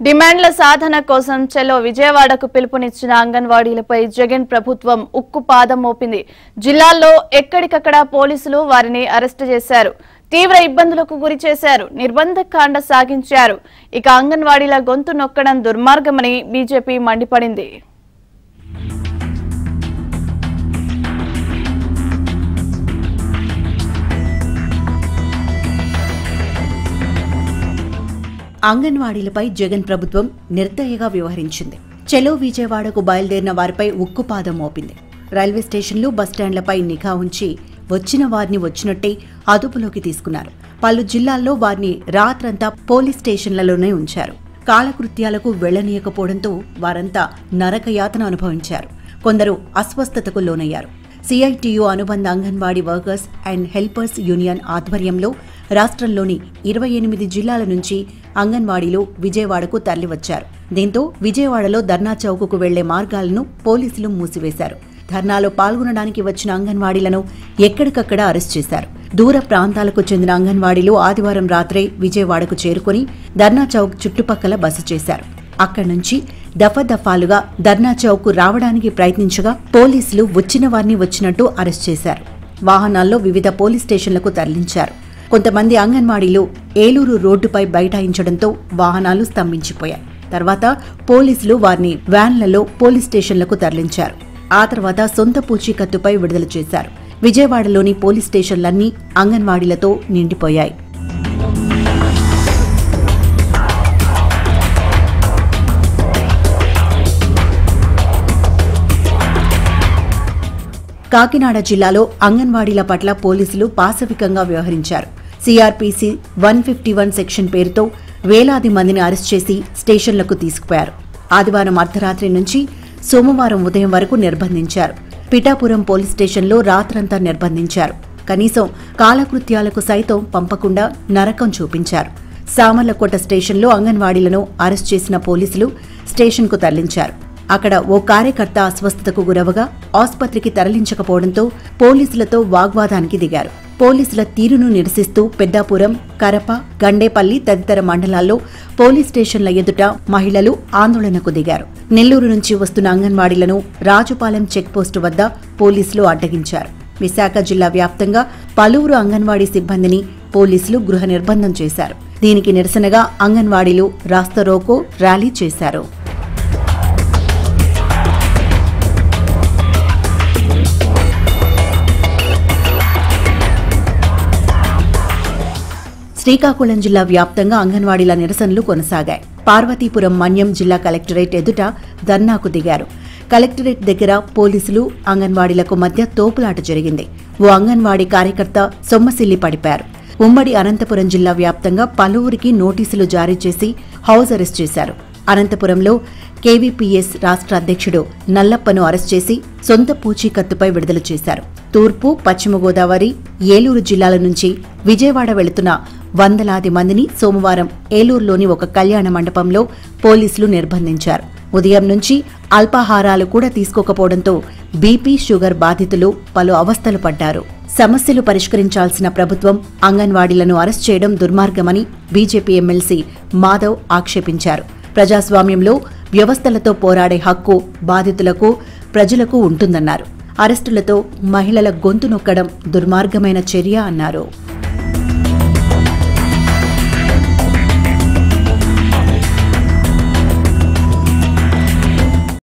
డిమాండ్ల సాధన కోసం చెలో విజయవాడకు పిలుపునిచ్చిన అంగన్వాడీలపై జగన్ ప్రభుత్వం ఉక్కు పాదం మోపింది. జిల్లాల్లో ఎక్కడికక్కడ పోలీసులు వారిని అరెస్టు చేశారు. తీవ్ర ఇబ్బందులకు గురి చేశారు. నిర్బంధ కాండ సాగించారు. ఇక అంగన్వాడీల గొంతు నొక్కడం దుర్మార్గమని బీజేపీ మండిపడింది. అంగన్వాడీలపై జగన్ ప్రభుత్వం నిర్దయగా వ్యవహరించింది. చెలో విజయవాడకు బయలుదేరిన వారిపై ఉక్కుపాదం మోపింది. రైల్వే స్టేషన్లు బస్టాండ్లపై నిఘా ఉంచి వచ్చిన వారిని వచ్చినట్టే అదుపులోకి తీసుకున్నారు. పలు జిల్లాల్లో వారిని రాత్రంతా పోలీస్ స్టేషన్లలోనే ఉంచారు. కాలకృత్యాలకు వెళ్ళనీయకపోవడంతో వారంతా నరకయాతన అనుభవించారు. కొందరు అస్వస్థతకు లోనయ్యారు. సిఐటియు అనుబంధ Anganwadi workers and helpers union ఆధ్వర్యంలో రాష్ట్రంలోని ఇరవై ఎనిమిది జిల్లాల నుంచి అంగన్వాడీలు విజయవాడకు తరలివచ్చారు. దీంతో విజయవాడలో ధర్నా చౌకకు వెళ్ళే మార్గాలను పోలీసులు మూసివేశారు. ధర్నాలో పాల్గొనడానికి వచ్చిన అంగన్వాడీలను ఎక్కడికక్కడ అరెస్ట్ చేశారు. దూర ప్రాంతాలకు చెందిన అంగన్వాడీలు ఆదివారం రాత్రే విజయవాడకు చేరుకుని ధర్నా చౌక్ చుట్టుపక్కల బస చేశారు. అక్కడి నుంచి దఫాదఫాలుగా ధర్నా చౌక్ రావడానికి ప్రయత్నించగా పోలీసులు వచ్చిన వారిని వచ్చినట్టు అరెస్ట్ చేశారు. వాహనాల్లో వివిధ పోలీస్ స్టేషన్లకు తరలించారు. కొంతమంది అంగన్వాడీలు ఏలూరు రోడ్డుపై బైఠాయించడంతో వాహనాలు స్తంభించిపోయాయి. తర్వాత పోలీసులు వారిని వ్యాన్లలో పోలీస్ స్టేషన్లకు తరలించారు. ఆ తర్వాత సొంత పూచీకత్తుపై విడుదల చేశారు. విజయవాడలోని పోలీస్ స్టేషన్లన్నీ అంగన్వాడీలతో నిండిపోయాయి. కాకినాడ జిల్లాలో అంగన్వాడీల పట్ల పోలీసులు పాశవికంగా వ్యవహరించారు. CrPC one fifty one section పేరుతో వేలాది మందిని అరెస్ట్ చేసి స్టేషన్లకు తీసుకుపోయారు. ఆదివారం అర్ధరాత్రి నుంచి సోమవారం ఉదయం వరకు నిర్బంధించారు. పిఠాపురం పోలీస్ స్టేషన్లో రాత్రంతా నిర్బంధించారు. కనీసం కాలకృత్యాలకు సైతం పంపకుండా నరకం చూపించారు. సామర్లకోట స్టేషన్లో అంగన్వాడీలను అరెస్ట్ చేసిన పోలీసులు స్టేషన్కు తరలించారు. అక్కడ ఓ కార్యకర్త అస్వస్థతకు గురవగా ఆసుపత్రికి తరలించకపోవడంతో పోలీసులతో వాగ్వాదానికి దిగారు. పోలీసుల తీరును నిరసిస్తూ పెద్దాపురం కరప గండేపల్లి తదితర మండలాల్లో పోలీస్ స్టేషన్ల ఎదుట మహిళలు ఆందోళనకు దిగారు. నెల్లూరు నుంచి వస్తున్న అంగన్వాడీలను రాజుపాలెం చెక్పోస్టు వద్ద పోలీసులు అడ్డగించారు. విశాఖ జిల్లా వ్యాప్తంగా పలువురు అంగన్వాడీ సిబ్బందిని పోలీసులు గృహ నిర్బంధం చేశారు. దీనికి నిరసనగా అంగన్వాడీలు రాస్తరోకో ర్యాలీ చేశారు. శ్రీకాకుళం జిల్లా వ్యాప్తంగా అంగన్వాడీల నిరసనలు కొనసాగాయి. పార్వతీపురం మన్యం జిల్లా కలెక్టరేట్ ఎదుట ధర్నాకు దిగారు. కలెక్టరేట్ దగ్గర పోలీసులు అంగన్వాడీలకు మధ్య తోపులాట జరిగింది. ఓ అంగన్వాడీ కార్యకర్త సొమ్మసిల్లి పడిపారు ఉమ్మడి అనంతపురం జిల్లా వ్యాప్తంగా పలువురికి నోటీసులు జారీ చేసి హౌస్ అరెస్ట్ చేశారు. అనంతపురంలో కేవీపీఎస్ రాష్ట్ర అధ్యక్షుడు నల్లప్పను అరెస్ట్ చేసి సొంత పూచీకత్తుపై విడుదల చేశారు. తూర్పు పశ్చిమ గోదావరి ఏలూరు జిల్లాల నుంచి విజయవాడ వెళుతున్న వందలాది మందిని సోమవారం ఏలూరులోని ఒక కళ్యాణ మండపంలో పోలీసులు నిర్బంధించారు. ఉదయం నుంచి అల్పాహారాలు కూడా తీసుకోకపోవడంతో బీపీ షుగర్ బాధితులు పలు అవస్థలు పడ్డారు. సమస్యలు పరిష్కరించాల్సిన ప్రభుత్వం అంగన్వాడీలను అరెస్ట్ చేయడం దుర్మార్గమని బీజేపీ ఎమ్మెల్సీ మాధవ్ ఆక్షేపించారు. ప్రజాస్వామ్యంలో వ్యవస్థలతో పోరాడే హక్కు బాధితులకు ప్రజలకు ఉంటుందన్నారు. అరెస్టులతో మహిళల గొంతు నొక్కడం దుర్మార్గమైన చర్య అన్నారు.